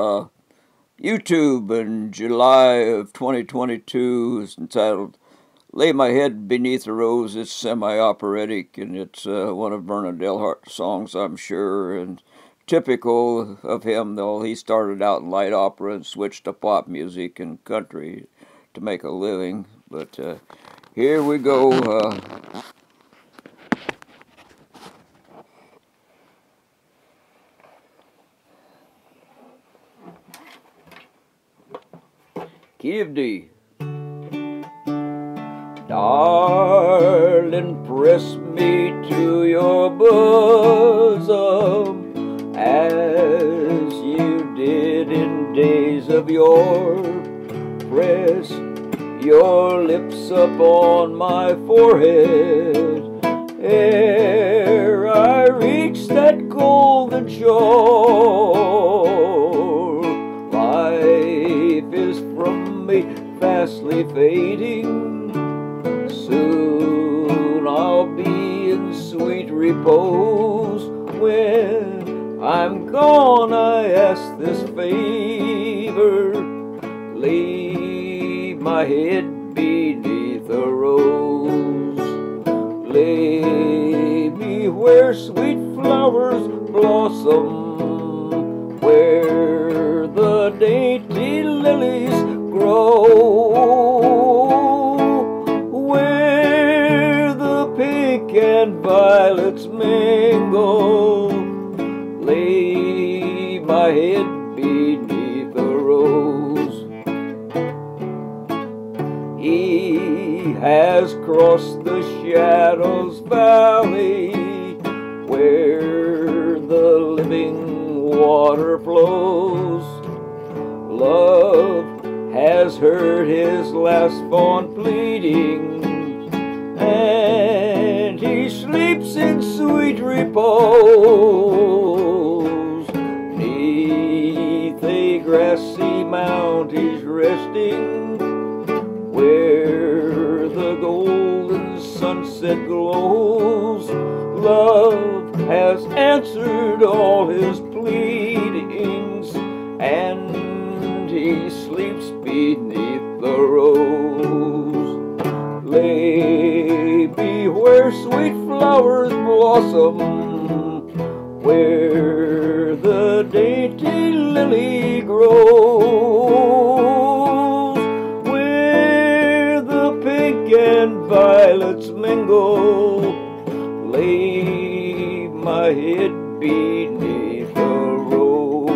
uh, YouTube in July of 2022 is entitled Lay My Head Beneath a Rose. It's semi-operatic and it's uh, one of Vernon Dalhart's songs, I'm sure, and typical of him, though he started out in light opera and switched to pop music and country to make a living. But uh, here we go. Uh, Of D. Darling, press me to your bosom as you did in days of yore. Press your lips upon my forehead ere I fastly fading. Soon I'll be in sweet repose. When I'm gone, I ask this favor. Leave my head beneath a rose. Lay me where sweet flowers blossom, where the dainty violets mingle. Lay my head beneath a rose. He has crossed the shadows valley where the living water flows. Love has heard his last fond pleading, and in sweet repose. Neath a grassy mount he's resting, where the golden sunset glows. Love has answered all his pleadings, and he sleeps beneath the rose. Lay me where sweet flowers blossom, where the dainty lily grows, where the pink and violets mingle. Lay my head beneath a rose.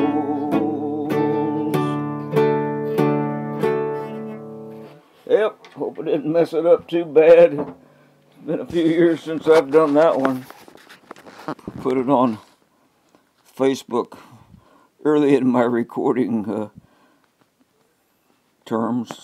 Yep, hope I didn't mess it up too bad. Been a few years since I've done that one. Put it on Facebook early in my recording uh, terms.